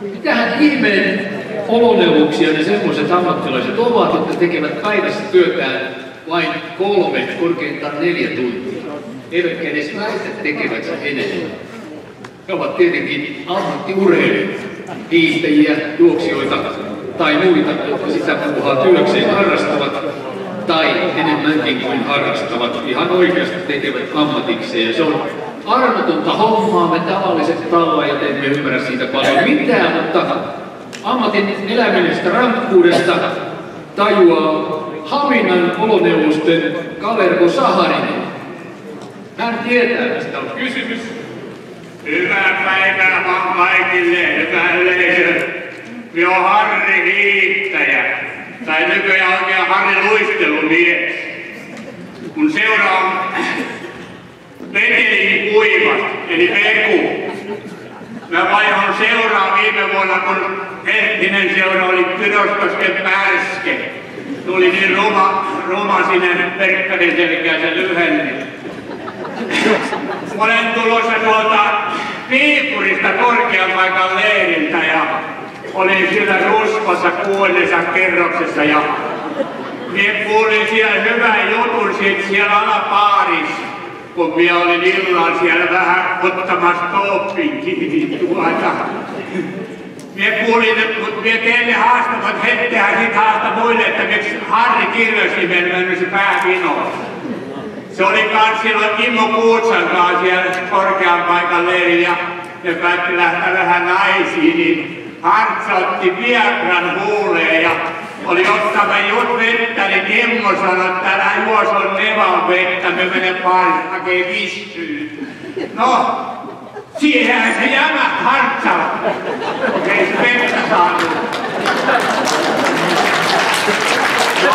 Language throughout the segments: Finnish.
Mitähän ihmeen oloneuvoksia ne semmoiset ammattilaiset ovat, jotka tekevät päivässä työtään vain kolme, korkeintaan neljä tuntia. Eivätkä edes väitä tekevänsä enemmän. He ovat tietenkin ammattiurheilijoita, hiihtäjiä, juoksijoita tai muita, jotka sitä puuhaa työkseen harrastavat tai enemmänkin kuin harrastavat, ihan oikeasti tekevät ammatikseen. Se on armotonta hommaa, me tavalliset tallaajat emme ymmärrä siitä paljon mitään, mutta ammatin eläminestä rankkuudesta tajuaa Haminan oloneuvosten Kalervo Saharinen. Hän tietää, mistä on kysymys. Hyvää päivää vaan kaikille, hyvää yleisö. Minä olen Harri Hiittäjä, tai nykyään oikein Harri Luistelumies. Kun seuraa veteli kuivat, eli veku. Mä vaihon seuraa viime vuonna, kun entinen seura oli Kyroskosken pärske. Tuli niin ruma, ruma sinne Perkkarin selkään se lyhenne. Olen tulossa tuolta Viipurista korkean paikan leiriltä ja olin siellä ruspassa kuudessa kerroksessa ja minä kuulin siellä hyvän jutun siitä siellä alapaarissa, kun minä olin illalla siellä vähän ottamassa toppin kiinni tuota. Minä kuulin, mutta minä tein ne haastavat hetkeä siitä haasta muille, että miksi Harri Kirjosimen mennyt se päävinoon. Se oli kans silloin Kimmo Kuutsan kanssa siellä korkean paikan leirillä ja ne päätti lähteä vähän naisiin, niin Hartsa otti Viagran huuleen ja oli ottava just vettä, niin Kimmo sanoi, että älä juos on nevan vettä, me menen paarin hakee vissyyn. No, siihenhän se jämät Hartsa. Ei se vettä saanut. No,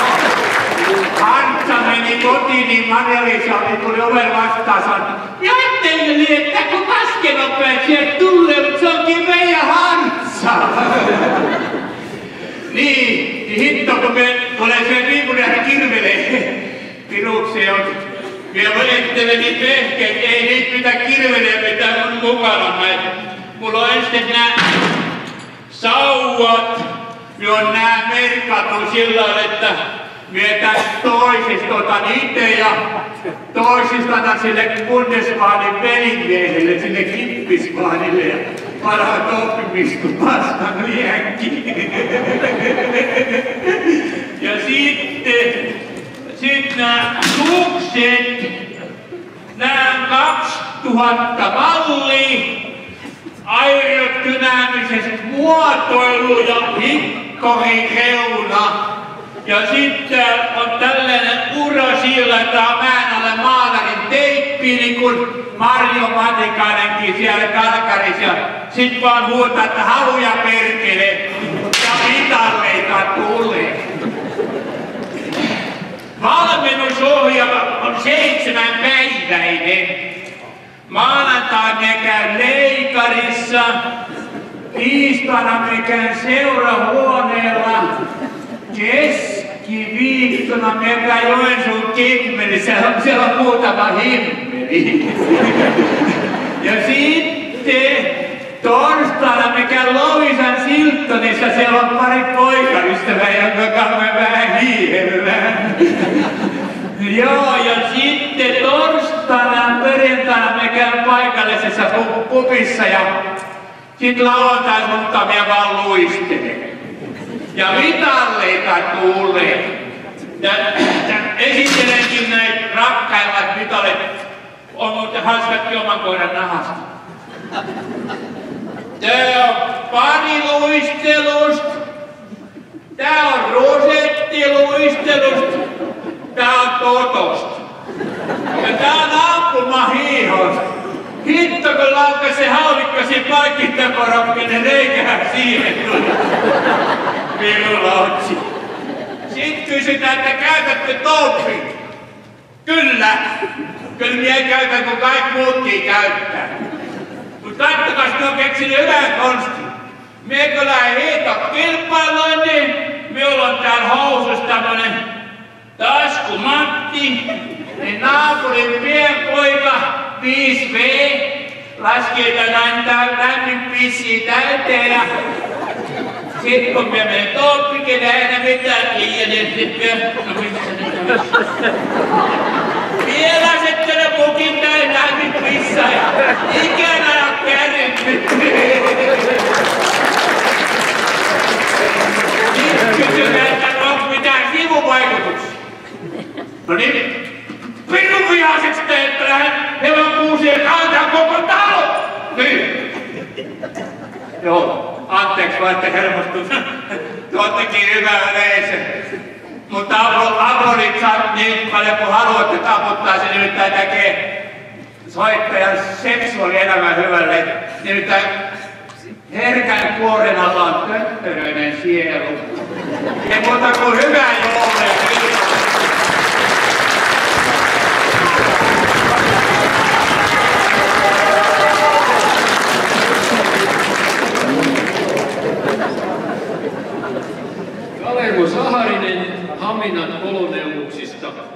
Hartsa meni kotiin, niin Marja-Liisa oli tuli oven vastaan sanoi, ja ajattelin, että kun kaskenopeet sieltä tulee, mutta se onkin meidän Hartsa. Niin, niin hitto kun me tulee se ja kirvelee. Piruksi on. Minä vedettelen niin vehkeet, ei niitä mitä kirvelee mitä mun mukana. Mulla on ensin nää sauvat, on nää merkattu sillä lailla, että Vietän toisista otan itse ja toisista otan sille Bundesbahnin velimiehelle, sille kippisbahnille parhaat oppimistupasta liekki. Ja sitten, sitten nämä sukset, nämä 2000 mallia, aerodynamisestä muotoilu ja hikkorin reuna. Ja sitten on tällainen ura sillä, että mä en ole maalarin teippi, niin kuin Marjo Matikainenkin siellä Kalkarissa. Ja sit vaan huutaa, että haluja perkele ja mitalleita tulee. Valmennusohjelma on seitsemän päiväinen. Maanantai me käyn leikarissa, tiistaina me käyn seurahuoneella, keskiviikkona me käyn Joensuun kimmelissä, siellä on muutama ja sitten torstaina me käyn Lovisan Siltonissa, siellä on pari poikaystävää, jonka me vähän hiihellään. Joo, ja sitten torstaina perjantaina me käyn paikallisessa pupissa ja sitten lauantai minä vaan luistelen. Ja mitalleita tulee. Ja, Muuten hanskat oman koiran nahasta. Tää on pariluistelusta. Tää on rosettiluistelusta. Tää on totosta. Ja tää on ampumahiihosta. Hitto kun laukas se haulikkasi palkintakorokkeinen reikähän siihen tuli. Minulla otsi. Sitten kysytään, että käytätkö toppi? Kyllä. Kyllä minä käytän, kun kaikki muutkin käyttää. Mutta kattokas, minä olen keksinyt hyvän konstin. Me kyllä heitä kilpailuun, niin minulla on täällä housussa tämmönen taskumatti. Niin naapurin pienpoika 5V lasketaan antaa lämmin pissi täyteen ja sitten kun me menen toppikeen, enää mitään liian, niin sitten no se on? Vielä sitten pukin täyteen lämmin pissa ja ikänä on kärrytty. Nyt kysytään, että onko mitään sivuvaikutuksia. No niin, Pirun vihaiseksi teet tähän hevonkuusien kantaa koko talo! Niin. Joo, anteeksi vaan, että hermostun. Tuottekin hyvä yleisö. Mutta saat niin paljon kuin haluatte taputtaa, se nimittäin tekee soittajan seksuaalielämän hyvälle. Nimittäin herkän kuoren alla on töttöröinen sielu. Ei muuta kuin hyvää joulua. Kiitos. Kalervo Saharinen Haminan koloneuvoksista